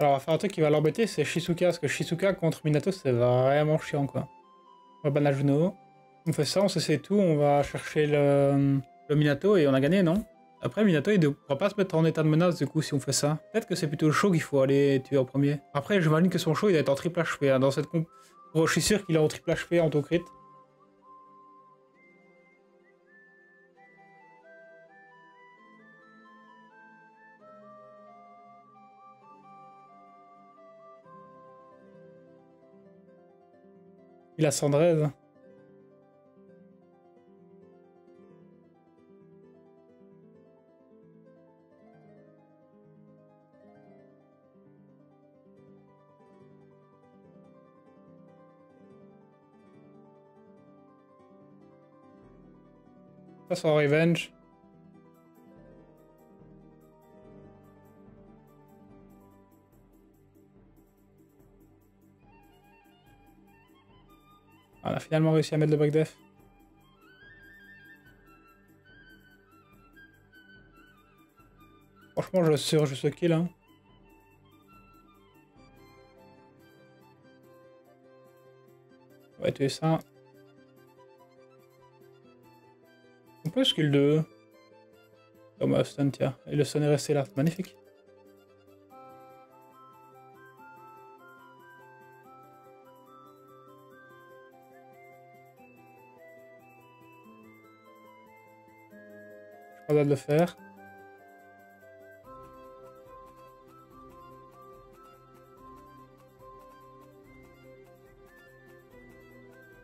Alors, on va faire un truc qui va l'embêter, c'est Shizuka, parce que Shizuka contre Minato, c'est vraiment chiant, quoi. On va ban la Juno. On fait ça, on sait tout, on va chercher le, Minato et on a gagné, non? Après, Minato, il ne pourra pas se mettre en état de menace, du coup, si on fait ça. Peut-être que c'est plutôt le show qu'il faut aller tuer en premier. Après, je m'aligne que son show, il va être en triple HP, hein, dans cette comp. je suis sûr qu'il est en triple HP, en crit. Il a 113. Passe en revenge. Finalement réussi à mettre le break def. Franchement, je surge ce kill. Hein. On va tuer ça. On peut skill 2. Comme stun, tiens. Et le stun est resté là. Magnifique. De faire.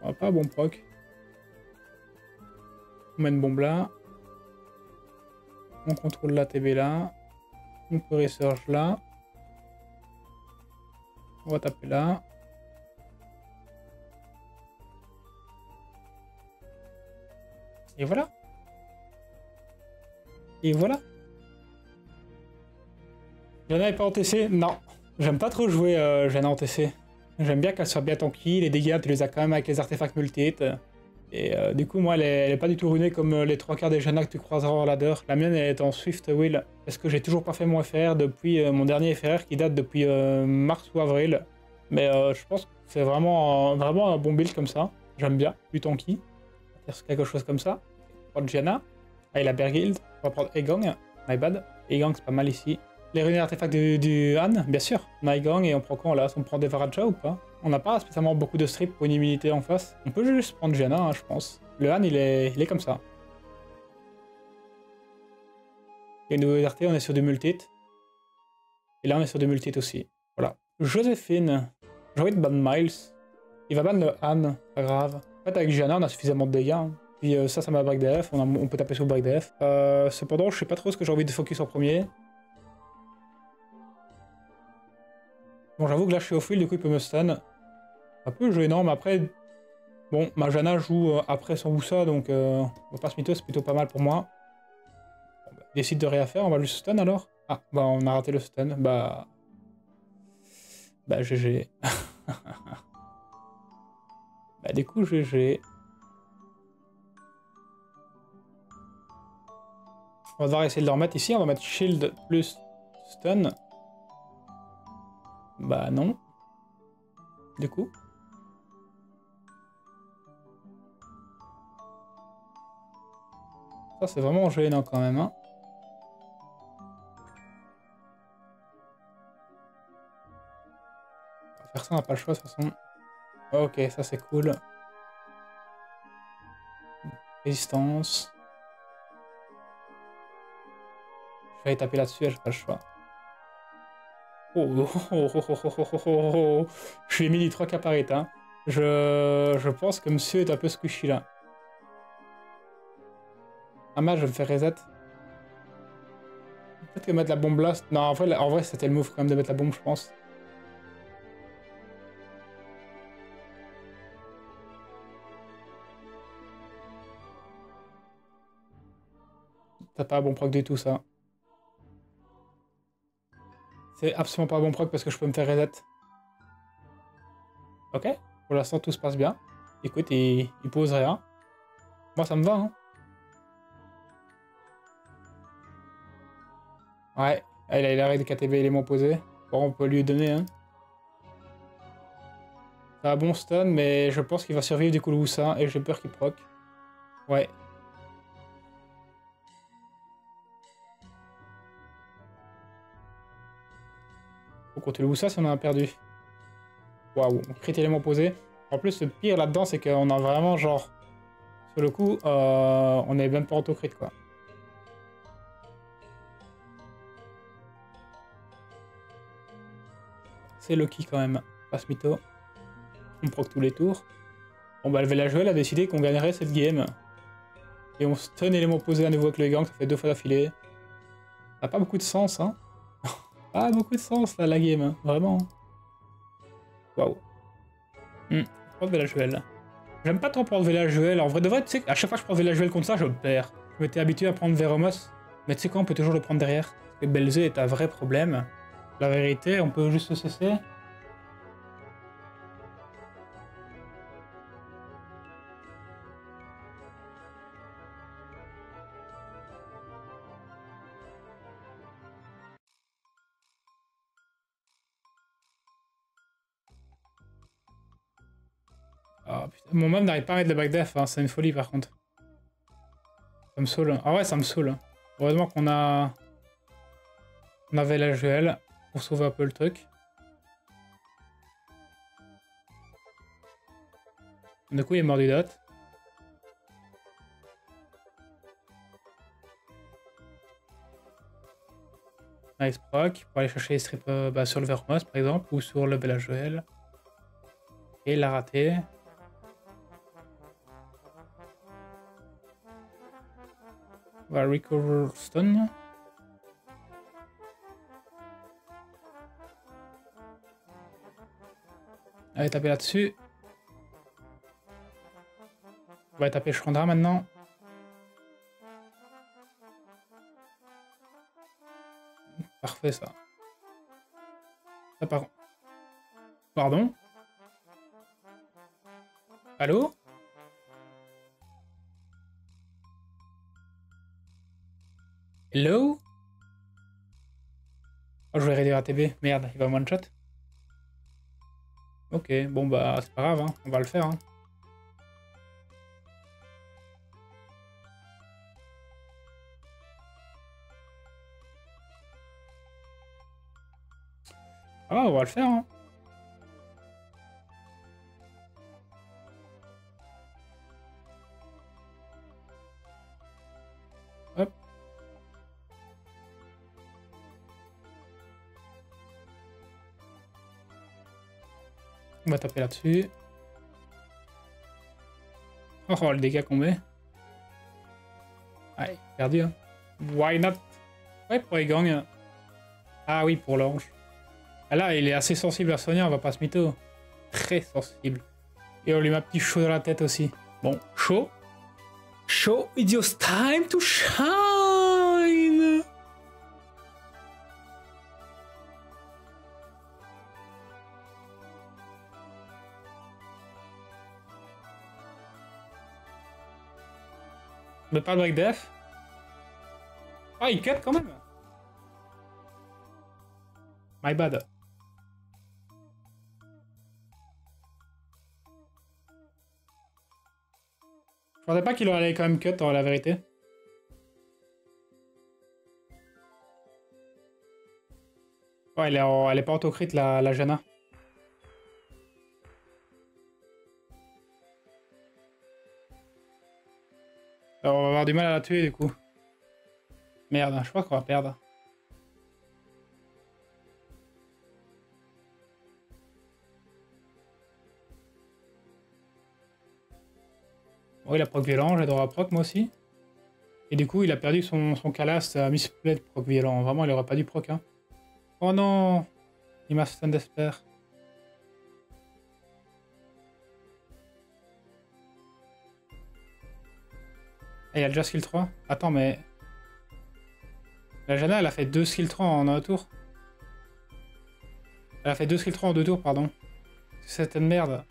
On pas bon proc. On met une bombe là. On contrôle la TB là. On peut resurge là. On va taper là. Et voilà. Et voilà. Jana est pas en TC Non. J'aime pas trop jouer euh, Jana en TC. J'aime bien qu'elle soit bien tanky, les dégâts tu les as quand même avec les artefacts multi Et euh, du coup moi elle est, pas du tout runée comme euh, les trois quarts des Jana que tu croiseras en ladder. La mienne elle est en Swift Will parce que j'ai toujours pas fait mon FR depuis euh, mon dernier FR qui date depuis mars ou avril? Mais je pense que c'est vraiment, vraiment un bon build comme ça. J'aime bien, du tanky. Quelque chose comme ça. Pour Jana. Ah, il a Bergild. On va prendre Egong. My bad. Egong, c'est pas mal ici. Les ruines artefacts du, du Han, bien sûr. On a et on prend quoi là? On prend des Varaja ou pas? On n'a pas spécialement beaucoup de strips pour une immunité en face. On peut juste prendre Gianna, hein, je pense. Le Han, il est, il est comme ça. Et une RT, on est sur du multit. Et là, on est sur du multit aussi. Voilà. Joséphine. J'ai envie de ban Miles. Il va ban le Han, pas grave. En fait, avec Gianna, on a suffisamment de dégâts. Hein. Puis euh, ça, ça m'a break DF, on, on, peut taper sur break DF. Euh, cependant, je sais pas trop ce que j'ai envie de focus en premier. Bon, j'avoue que là, je suis au fil, du coup, il peut me stun. Un peu gênant, mais après... Bon, Majana joue euh, après son Wusa, donc on va pas c'est plutôt pas mal pour moi. Bon, bah, décide de rien faire, on va juste stun alors? Ah, bah on a raté le stun, bah... Bah GG. bah du coup GG. On va devoir essayer de le remettre ici. On va mettre shield plus stun. Bah non. Du coup. Ça c'est vraiment gênant quand même. Hein. On va faire ça, on n'a pas le choix de toute façon. Ok, ça c'est cool. Résistance. Je vais taper là-dessus, j'ai pas le choix. Oh, oh, oh, Je lui ai mis les 3 caparettes. Hein. Je... je pense que monsieur est un peu squishy là. Ah mal, je vais me faire reset. Peut-être que mettre la bombe là... Non, en vrai, en vrai c'était le move quand même de mettre la bombe, je pense. T'as pas un bon proc du tout ça. C'est absolument pas bon proc parce que je peux me faire reset. Ok, pour l'instant tout se passe bien. Écoute, il, pose rien. Moi ça me va. Hein. Ouais, il a, il de KTB élément posé. Bon, on peut lui donner, hein. C'est un bon stun, mais je pense qu'il va survivre du coup le Woussin, et j'ai peur qu'il proc. Ouais. Faut compter le Woussin si on a perdu. Waouh, crit élément posé. En plus, le pire là-dedans, c'est qu'on a vraiment genre... Sur le coup, euh, on est même pas auto-crit, quoi. C'est Loki quand même, passe mytho. On proc tous les tours. Bon bah le Villageuel a décidé qu'on gagnerait cette game. Et on stun élément posé à nouveau avec le gang, ça fait deux fois d'affilée. Ça n'a pas beaucoup de sens, hein. Pas beaucoup de sens là la game, hein. vraiment. Waouh. Hmm, prendre Villageuel. J'aime pas trop prendre Villageuel, en vrai de vrai, tu sais, à chaque fois que je prends Villageuel comme ça, je perds. Je m'étais habitué à prendre Veromos, mais tu sais quoi, on peut toujours le prendre derrière. Parce que est un vrai problème. La vérité, on peut juste se cesser. Mon mob n'arrive pas à mettre le back def, hein. c'est une folie par contre. Ça me saoule. Ah ouais, ça me saoule. Heureusement qu'on a... On avait la pour sauver un peu le truc. Du coup, il est mort du dot. Nice proc pour aller chercher les strips euh, bah, sur le Vermos par exemple ou sur le Bella Joel. Et il l'a raté. Va recover stun. Allez, taper là-dessus. On va taper Chandra maintenant. Parfait ça. Ça par... Pardon Allô? Hello? Oh, je vais réduire ATB. Merde, il va one shot. Ok, bon bah c'est pas grave, hein. on va le faire. Hein. Ah, on va le faire. Hein. On va taper là-dessus. Oh, le dégât qu'on met. Ouais, perdu. Hein. Why not? Ouais, pour les gangs. Ah oui, pour l'ange. Ah là, il est assez sensible à Sonia, on va pas se mytho. Très sensible. Et on lui met un petit chaud dans la tête aussi. Bon, chaud. Chaud, it's time to shine Mais pas break def. Ah, il cut quand même. My bad. Je pensais pas qu'il aurait quand même cut, dans la vérité. Ouais, elle est, elle est pas auto-crit, la, la Jana. On va avoir du mal à la tuer du coup. Merde, je crois qu'on va perdre. Oh, il a proc violent, j'adore proc moi aussi. Et du coup, il a perdu son, son calaste à misplay proc violent. Vraiment, il aurait pas dû proc. Hein. Oh non Il m'a stun d'esper. Il a déjà skill 3 Attends, mais... La Jana, elle a fait 2 skill 3 en un tour. Elle a fait 2 skill 3 en 2 tours, pardon. C'est une merde.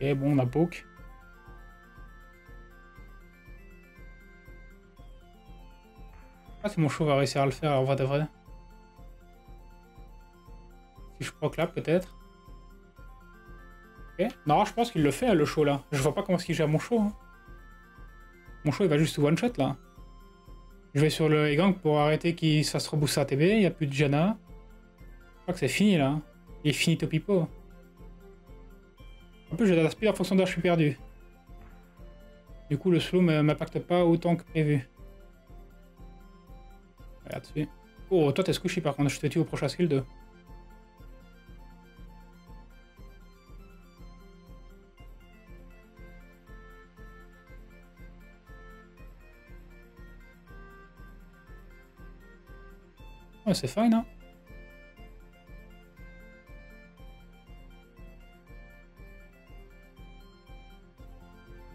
Et bon, on a poke. pas si mon show va réussir à le faire en vrai de vrai. Si je proc là, peut-être. Ok. Non, je pense qu'il le fait, le show là. Je vois pas comment est-ce qu'il gère mon show. hein. Mon show, il va juste one shot là. Je vais sur le gang pour arrêter qu'il se fasse rebousser ATB. Il n'y a plus de Jana. Je crois que c'est fini là. Il est fini Topipo. En plus, j'ai de la speed en fonction d'âge, je suis perdu. Du coup, le slow m'impacte pas autant que prévu. Là-dessus. Oh, toi, t'es squishy par contre. Je te tue au prochain skill 2. Ouais, c'est fine, hein.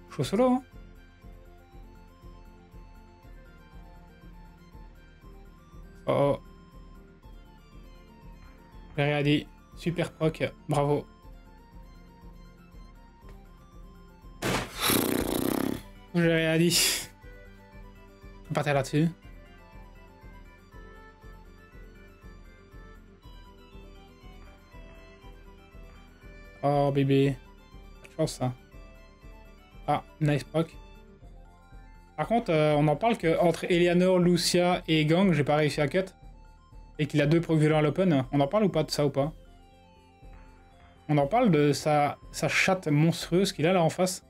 Chaud solo, hein. Oh oh. Dit. Super proc, bravo. J'ai rien dit. On partir là-dessus. Oh bébé. Chance ça. Ah, nice proc. Par contre, euh, on en parle que entre Eleanor, Lucia et Gang, j'ai pas réussi à cut. Et qu'il a deux proc violents à l'open. On en parle ou pas de ça ou pas? On en parle de sa, sa chatte monstrueuse qu'il a là en face.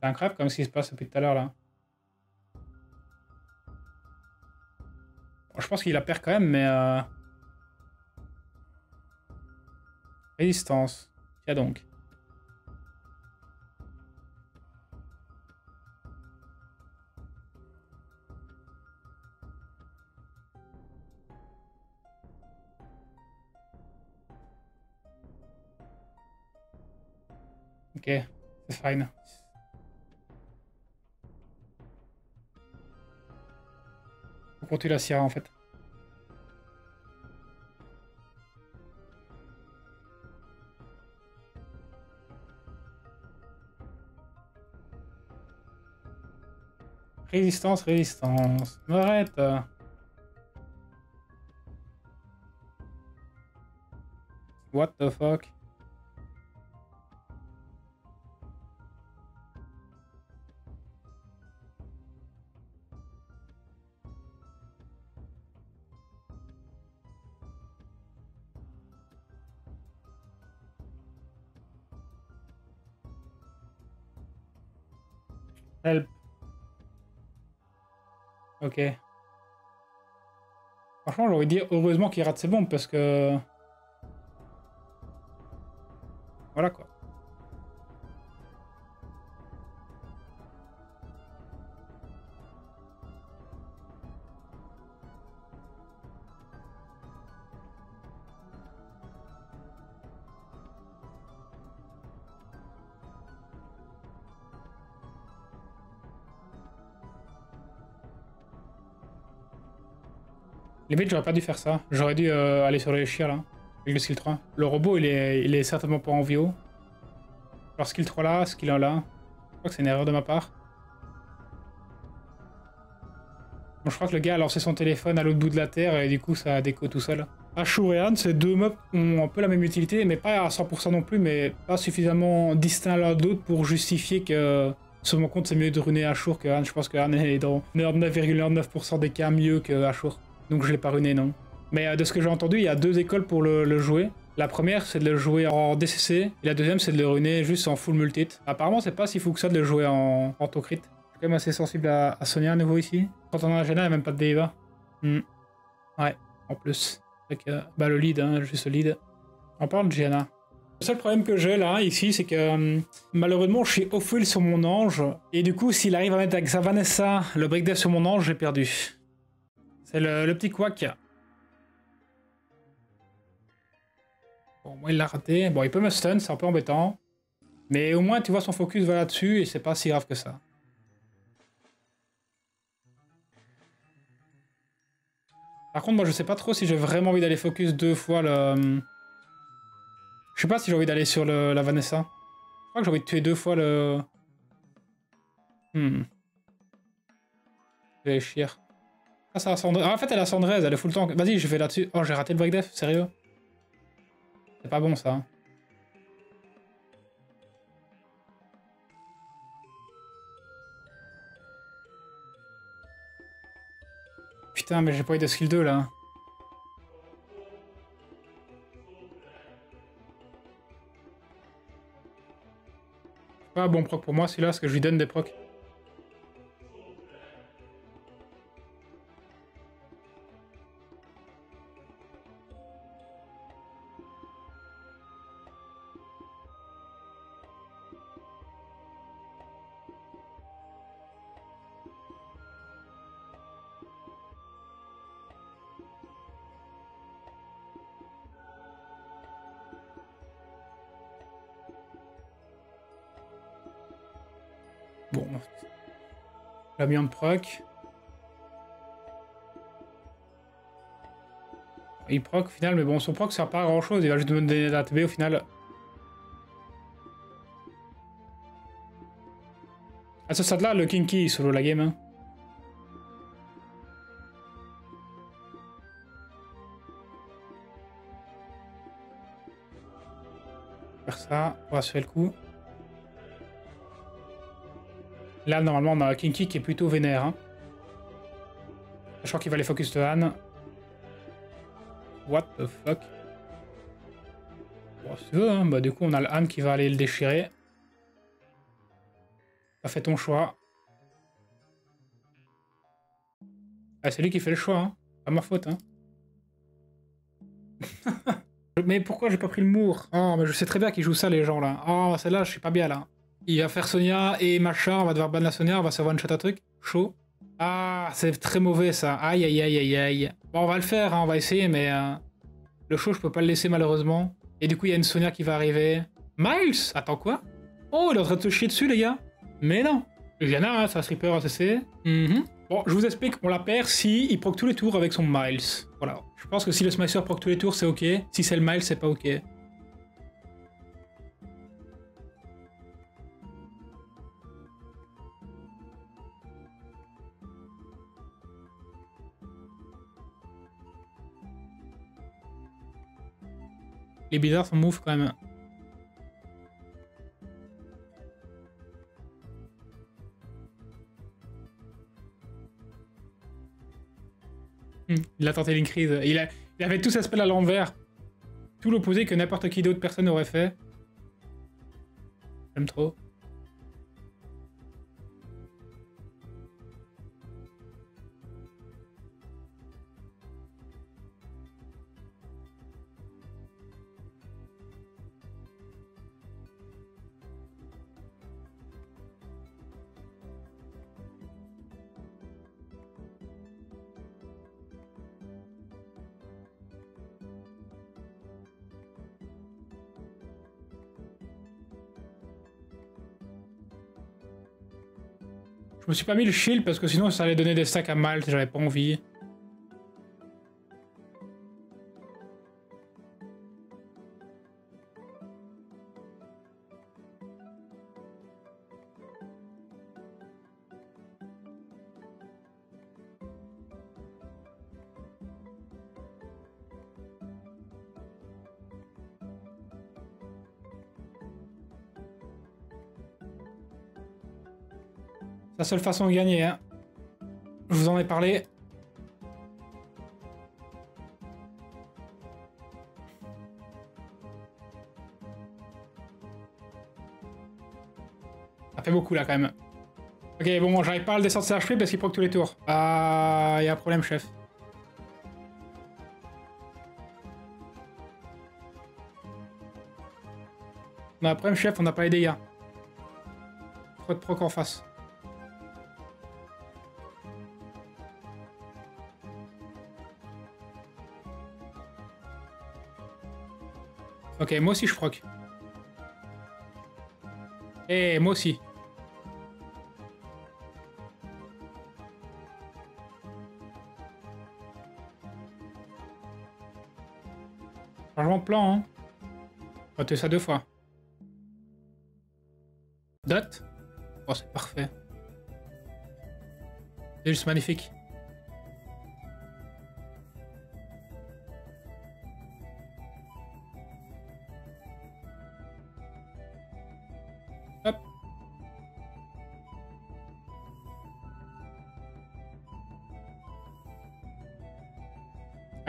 C'est incroyable comme ce qui se passe depuis tout à l'heure là. Je pense qu'il la perd quand même, mais... Euh... Résistance. Tiens donc. Ok, c'est fine. Faut continuer la Sierra en fait. Résistance, résistance. Arrête. What the fuck? Help. Ok. Franchement, j'aurais dit heureusement qu'il rate ses bombes parce que... Limite, j'aurais pas dû faire ça. J'aurais dû euh, aller sur les chiens là, avec le skill 3. Le robot, il est, certainement pas en VO. Alors, skill 3 là, skill 1 là. Je crois que c'est une erreur de ma part. Je crois que le gars a lancé son téléphone à l'autre bout de la terre et du coup, ça déco tout seul. Ashur et Han, ces deux mobs ont un peu la même utilité, mais pas à 100% non plus, mais pas suffisamment distincts l'un de pour justifier que sur mon compte, c'est mieux de runer Ashur que Han. Je pense que Han est dans 99,9% des cas mieux que Ashur. Donc je l'ai pas runé, non. Mais euh, de ce que j'ai entendu, il y a deux écoles pour le, jouer. La première, c'est de le jouer en DCC, et la deuxième, c'est de le runer juste en full multit. Apparemment, c'est pas si fou que ça de le jouer en, en crit. Je suis quand même assez sensible à, Sonia à nouveau ici. Quand on a un il n'y a même pas de Deva. Hmm. Ouais, en plus. Bah, le lead, hein, juste le lead. On parle de Gianna. Le seul problème que j'ai là, ici, c'est que hum, malheureusement, je suis off-wheel sur mon ange. Et du coup, s'il arrive à mettre avec sa Vanessa le breakdeath sur mon ange, j'ai perdu. C'est le, petit quack. Bon, moi, il l'a raté. Bon, il peut me stun, c'est un peu embêtant. Mais au moins, tu vois, son focus va là-dessus et c'est pas si grave que ça. Par contre, moi, je sais pas trop si j'ai vraiment envie d'aller focus deux fois le... Je sais pas si j'ai envie d'aller sur le, la Vanessa. Je crois que j'ai envie de tuer deux fois le... Hmm. Je vais chier. Ah, ça. Ah, en fait, elle a elle est full tank. Vas-y, je vais là-dessus. Oh, j'ai raté le break def, sérieux? C'est pas bon, ça. hein. Putain, mais j'ai pas eu de skill 2, là. Pas bon proc pour moi, celui-là, parce que je lui donne des procs. En proc. Il proc au final, mais bon, son proc sert pas à grand chose, il va juste me donner la TB au final. À ce stade-là, le Kinky solo la game. hein. Faire ça, pour assurer le coup. Là, normalement, on a Kinky qui est plutôt vénère. Hein. Je crois qu'il va les focus de Han. What the fuck? Bon, si tu veux, hein. bah, du coup, on a le Han qui va aller le déchirer. T'as fait ton choix. Ah, c'est lui qui fait le choix, hein. Pas ma faute, hein. mais pourquoi j'ai pas pris le Moore? Oh, mais je sais très bien qu'ils jouent ça, les gens, là. Oh, celle-là, je suis pas bien, là. Il va faire Sonia et machin, on va devoir ban la Sonia, on va se one-shot un truc. Chaud. Ah, c'est très mauvais, ça. Aïe, aïe, aïe, aïe, aïe. Bon, on va le faire, hein, on va essayer, mais... euh, le show, je peux pas le laisser, malheureusement. Et du coup, il y a une Sonia qui va arriver. Miles Attends, quoi? Oh, il est en train de se chier dessus, les gars Mais non Il y en a, hein, ça stripper ACC. Mhm. Bon, je vous explique, on la perd si il proc tous les tours avec son Miles. Voilà. Je pense que si le Smasher proc tous les tours, c'est ok. Si c'est le Miles, c'est pas ok. Les bizarres sont move quand même. Hmm, Il a tenté l'increase. Il, a- il avait tout sa spell à l'envers. Tout l'opposé que n'importe qui d'autre personne aurait fait. J'aime trop. Je me suis pas mis le shield parce que sinon ça allait donner des stacks à Malte j'avais pas envie. La seule façon de gagner, hein. Je vous en ai parlé. Ça fait beaucoup là quand même. Ok, bon, j'arrive pas à le descendre de HP parce qu'il proc tous les tours. Ah, il y a un problème, chef. On a un problème, chef, on n'a pas les dégâts. Trop de proc en face. Ok, moi aussi je proc. Eh, moi aussi. Changement de plan, hein. Tester ça deux fois. Dot Oh, c'est parfait. C'est juste magnifique.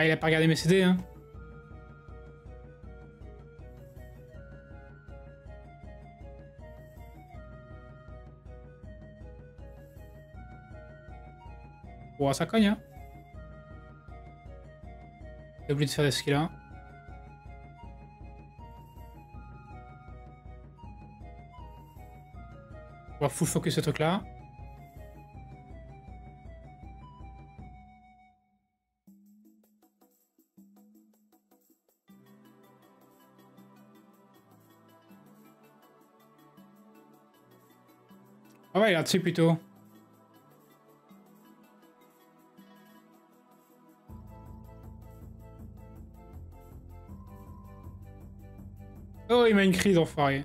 Ah, il a pas regardé mes CD, hein. Ça cogne, hein. J'ai oublié de faire des skills là. On va full focus ce truc Ah ouais, là-dessus plutôt. Oh, il m'a une crise, enfoiré.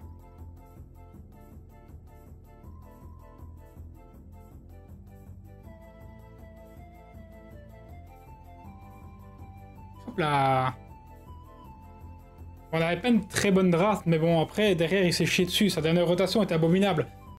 Hop là. On avait pas une très bonne draft, mais bon, après, derrière, il s'est chié dessus. Sa dernière rotation était abominable.